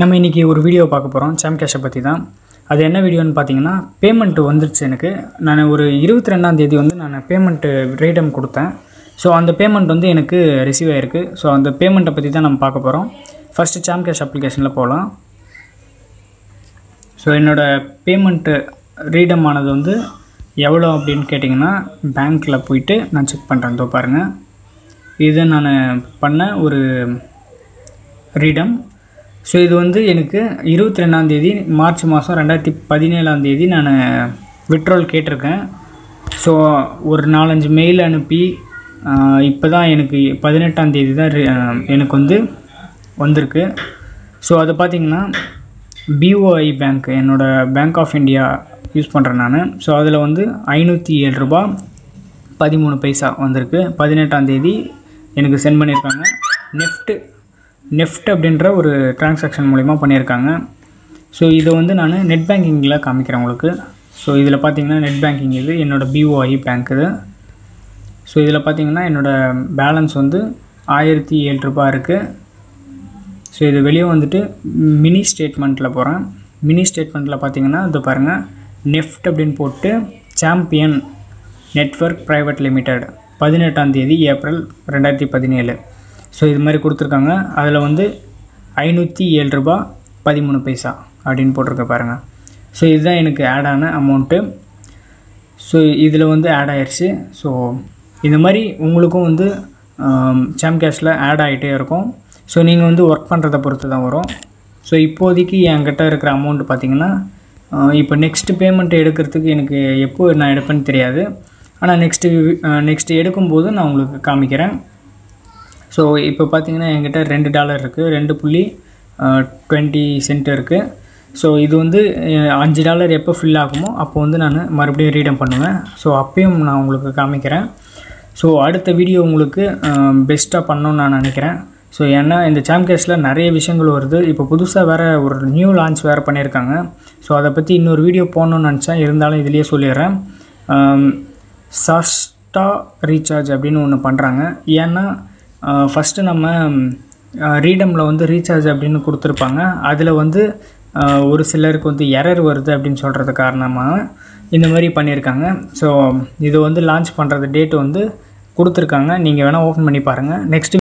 நம்ம இன்றைக்கி ஒரு வீடியோ பார்க்க போகிறோம் சாம் கேஷை பற்றி தான் அது என்ன வீடியோன்னு பார்த்தீங்கன்னா பேமெண்ட்டு வந்துருச்சு எனக்கு. நான் ஒரு இருபத்தி ரெண்டாம் தேதி வந்து நான் பேமெண்ட்டு ரீடம் கொடுத்தேன். ஸோ அந்த பேமெண்ட் வந்து எனக்கு ரிசீவ் ஆகிருக்கு ஸோ அந்த பேமெண்ட்டை பற்றி தான் நம்ம பார்க்க போகிறோம் ஃபஸ்ட்டு சாம் கேஷ் அப்ளிகேஷனில் போகலாம் ஸோ என்னோடய பேமெண்ட்டு ரீடம் ஆனது வந்து எவ்வளோ அப்படின்னு கேட்டிங்கன்னா பேங்க்கில் போயிட்டு நான் செக் பண்ணுறேன் தோ பாருங்கள் இதை நான் பண்ண ஒரு ரீடம் ஸோ இது வந்து எனக்கு இருபத்தி ரெண்டாந்தேதி மார்ச் மாதம் ரெண்டாயிரத்தி பதினேழாந்தேதி நான் விட்ரோல் கேட்டிருக்கேன். ஸோ ஒரு நாலஞ்சு மெயில் அனுப்பி இப்போ தான் எனக்கு பதினெட்டாந்தேதி தான் எனக்கு வந்து வந்திருக்கு. ஸோ அது பார்த்திங்கன்னா பிஓஐ பேங்க் என்னோடய பேங்க் ஆஃப் இந்தியா யூஸ் பண்ணுறேன் நான். ஸோ அதில் வந்து ஐநூற்றி ஏழு ரூபா பதிமூணு பைசா வந்திருக்கு. பதினெட்டாந்தேதி எனக்கு சென்ட் பண்ணியிருக்காங்க நெஃப்ட்டு நெஃப்ட் அப்படின்ற ஒரு டிரான்சாக்ஷன் மூலிமா பண்ணியிருக்காங்க. ஸோ இதை வந்து நான் நெட் பேங்கிங்கில் காமிக்கிறேன் உங்களுக்கு. ஸோ இதில் பார்த்தீங்கன்னா நெட் பேங்கிங் இது என்னோடய பிஓஐ பேங்க் இது. ஸோ இதில் பார்த்தீங்கன்னா என்னோடய பேலன்ஸ் வந்து ஆயிரத்தி ஏழு ரூபாய் இருக்குது ஸோ இது வெளியே வந்துட்டு மினி ஸ்டேட்மெண்ட்டில் போகிறேன் மினி ஸ்டேட்மெண்ட்டில் பார்த்தீங்கன்னா இது பாருங்கள் நெஃப்ட் அப்படின்னு போட்டு சாம்பியன் நெட்வொர்க் ப்ரைவேட் லிமிடெட் பதினெட்டாம் தேதி ஏப்ரல் ரெண்டாயிரத்தி பதினேழு. ஸோ இது மாதிரி கொடுத்துருக்காங்க. அதில் வந்து ஐநூற்றி ஏழு ரூபா பதிமூணு பைசா அப்படின்னு போட்டிருக்க பாருங்கள் ஸோ இதுதான் எனக்கு ஆட் ஆன அமௌண்ட்டு ஸோ இதில் வந்து ஆட் ஆயிடுச்சு ஸோ இந்த மாதிரி உங்களுக்கும் வந்து சாம் கேஷில் ஆட் ஆகிட்டே இருக்கும். ஸோ நீங்கள் வந்து ஒர்க் பண்ணுறதை பொறுத்து தான் வரும். ஸோ இப்போதைக்கு என்கிட்ட இருக்கிற அமௌண்ட் பார்த்தீங்கன்னா இப்போ நெக்ஸ்ட் பேமெண்ட் எடுக்கிறதுக்கு எனக்கு எப்போ நான் எடுப்பேன்னு தெரியாது. ஆனால் நெக்ஸ்ட்டு நெக்ஸ்ட்டு எடுக்கும்போது நான் உங்களுக்கு காமிக்கிறேன். ஸோ இப்போ பார்த்தீங்கன்னா என்கிட்ட ரெண்டு டாலர் இருக்குது ரெண்டு புள்ளி டுவெண்ட்டி சென்ட் இருக்குது ஸோ இது வந்து அஞ்சு டாலர் எப்போ ஃபில் ஆகுமோ அப்போ வந்து நான் மறுபடியும் ரீடம் பண்ணுவேன். ஸோ அப்பயும் நான் உங்களுக்கு காமிக்கிறேன். ஸோ அடுத்த வீடியோ உங்களுக்கு பெஸ்ட்டாக பண்ணணும்னு நான் நினைக்கிறேன். ஸோ ஏன்னா இந்த சாம்கேஸில் நிறைய விஷயங்கள் வருது. இப்போ புதுசாக வேறு ஒரு நியூ லான்ச் வேறு பண்ணியிருக்காங்க. ஸோ அதை பற்றி இன்னொரு வீடியோ போடணும்னு நினச்சேன். இருந்தாலும் இதுலேயே சொல்லிடுறேன். சஸ்டா ரீசார்ஜ் அப்படின்னு ஒன்று பண்ணுறாங்க ஏன்னா ஃபஸ்ட்டு நம்ம ரீடமில் வந்து ரீசார்ஜ் அப்படின்னு கொடுத்துருப்பாங்க. அதில் வந்து ஒரு சிலருக்கு வந்து எரர் வருது அப்படின்னு சொல்கிறது காரணமாக இந்த மாதிரி பண்ணியிருக்காங்க. ஸோ இது வந்து லான்ச் பண்ணுறது டேட் வந்து கொடுத்துருக்காங்க. நீங்கள் வேணால் ஓப்பன் பண்ணி பாருங்கள் நெக்ஸ்ட்